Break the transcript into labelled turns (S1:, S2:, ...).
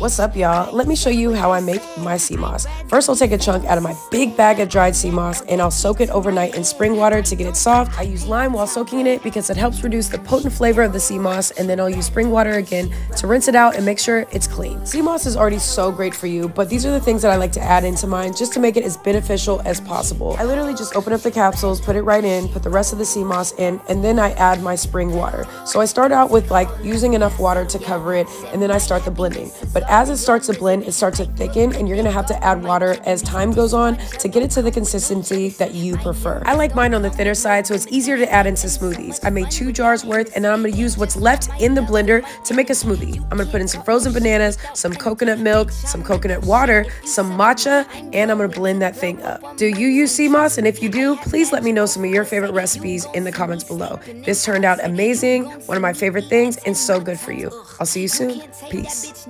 S1: What's up, y'all? Let me show you how I make my sea moss. First, I'll take a chunk out of my big bag of dried sea moss and I'll soak it overnight in spring water to get it soft. I use lime while soaking in it because it helps reduce the potent flavor of the sea moss and then I'll use spring water again to rinse it out and make sure it's clean. Sea moss is already so great for you, but these are the things that I like to add into mine just to make it as beneficial as possible. I literally just open up the capsules, put it right in, put the rest of the sea moss in, and then I add my spring water. So I start out with like using enough water to cover it and then I start the blending. But as it starts to blend, it starts to thicken and you're gonna have to add water as time goes on to get it to the consistency that you prefer. I like mine on the thinner side so it's easier to add into smoothies. I made two jars worth and then I'm gonna use what's left in the blender to make a smoothie. I'm gonna put in some frozen bananas, some coconut milk, some coconut water, some matcha, and I'm gonna blend that thing up. Do you use sea moss? And if you do, please let me know some of your favorite recipes in the comments below. This turned out amazing, one of my favorite things, and so good for you. I'll see you soon. Peace.